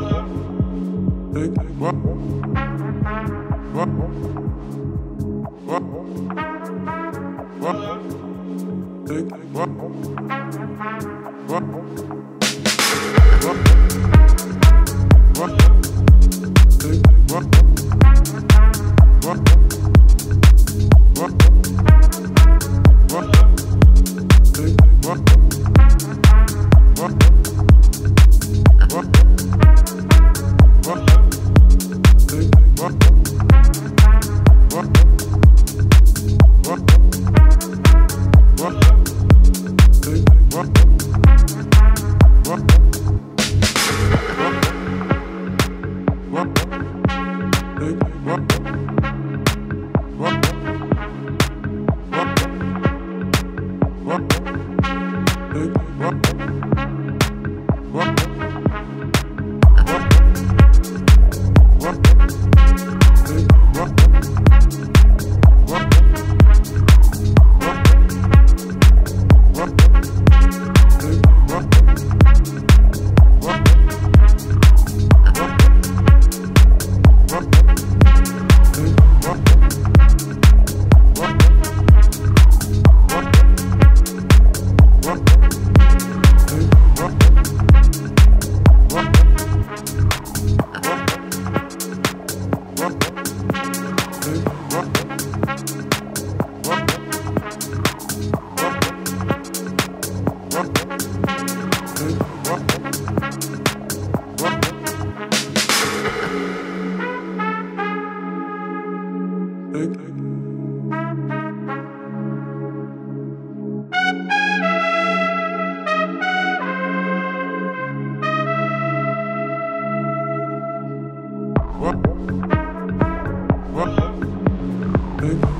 What? Thank you. What? What?